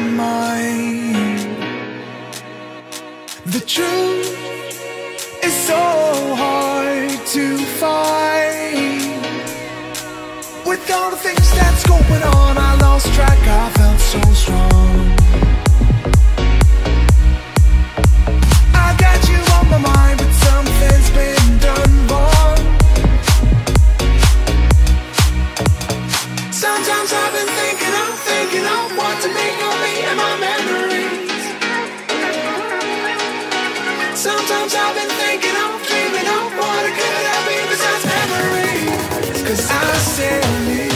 mind. The truth is so hard to find. With all the things that's going on I lost track, I felt so strong. Dreaming